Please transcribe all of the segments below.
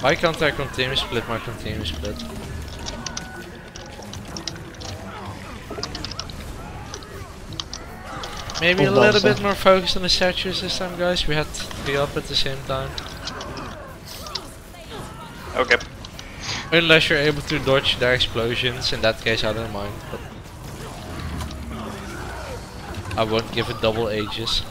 Why can't I Continuum Split my Continuum Split? Maybe a little bit more focus on the statues this time, guys. We had three up at the same time. Okay. Unless you're able to dodge their explosions, in that case I don't mind. But I won't give it double ages.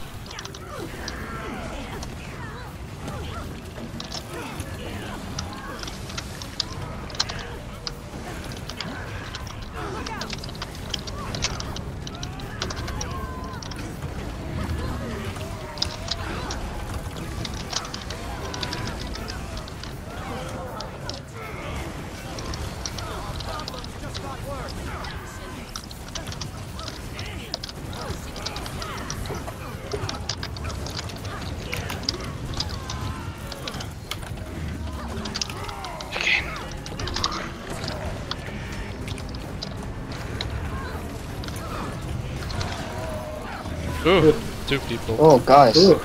Ooh, two people. Oh, guys. Ooh.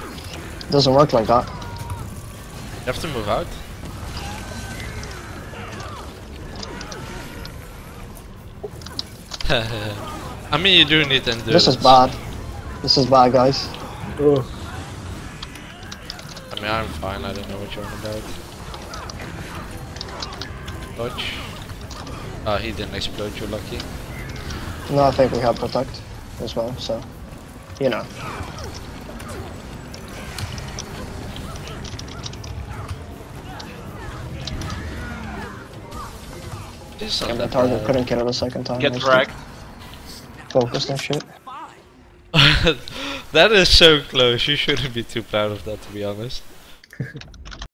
Doesn't work like that. You have to move out. I mean, you do need endurance. This is bad. This is bad, guys. Oh, I mean, I'm fine. I don't know what you're on about. Dodge. Oh, he didn't explode. You're lucky. No, I think we have protect as well, so you know. This is not the target bad. couldn't kill it a second time. Get was dragged. Focused and shit. that is so close. You shouldn't be too proud of that, to be honest.